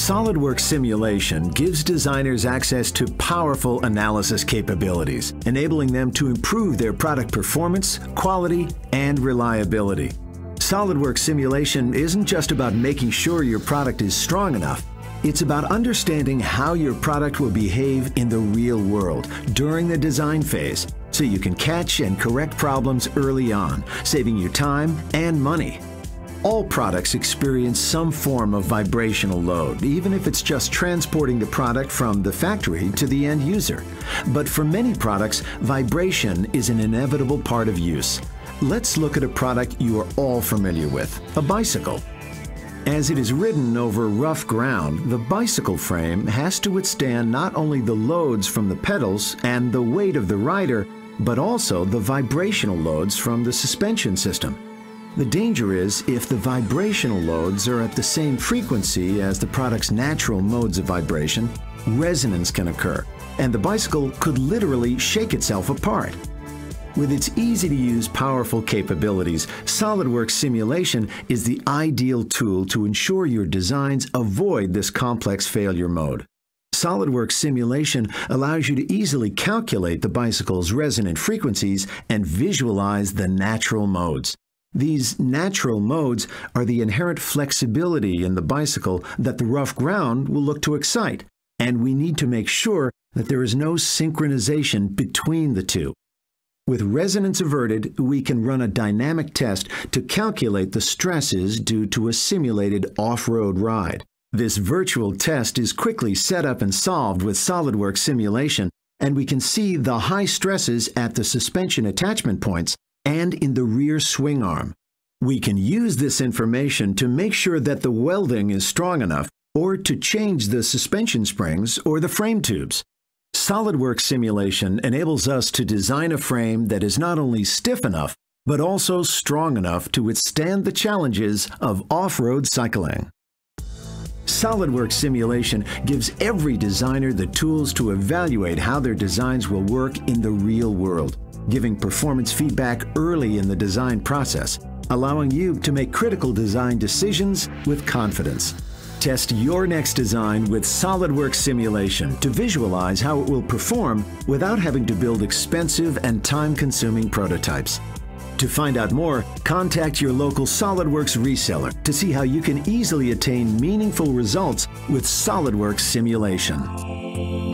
SolidWorks Simulation gives designers access to powerful analysis capabilities, enabling them to improve their product performance, quality, and reliability. SolidWorks Simulation isn't just about making sure your product is strong enough. It's about understanding how your product will behave in the real world during the design phase so you can catch and correct problems early on, saving you time and money. All products experience some form of vibrational load, even if it's just transporting the product from the factory to the end user. But for many products, vibration is an inevitable part of use. Let's look at a product you are all familiar with, a bicycle. As it is ridden over rough ground, the bicycle frame has to withstand not only the loads from the pedals and the weight of the rider, but also the vibrational loads from the suspension system. The danger is if the vibrational loads are at the same frequency as the product's natural modes of vibration, resonance can occur, and the bicycle could literally shake itself apart. With its easy-to-use powerful capabilities, SOLIDWORKS Simulation is the ideal tool to ensure your designs avoid this complex failure mode. SOLIDWORKS Simulation allows you to easily calculate the bicycle's resonant frequencies and visualize the natural modes. These natural modes are the inherent flexibility in the bicycle that the rough ground will look to excite, and we need to make sure that there is no synchronization between the two. With resonance averted, we can run a dynamic test to calculate the stresses due to a simulated off-road ride. This virtual test is quickly set up and solved with SOLIDWORKS simulation, and we can see the high stresses at the suspension attachment points and in the rear swing arm. We can use this information to make sure that the welding is strong enough or to change the suspension springs or the frame tubes. SOLIDWORKS simulation enables us to design a frame that is not only stiff enough, but also strong enough to withstand the challenges of off-road cycling. SOLIDWORKS simulation gives every designer the tools to evaluate how their designs will work in the real world giving performance feedback early in the design process, allowing you to make critical design decisions with confidence. Test your next design with SOLIDWORKS simulation to visualize how it will perform without having to build expensive and time-consuming prototypes. To find out more, contact your local SOLIDWORKS reseller to see how you can easily attain meaningful results with SOLIDWORKS simulation.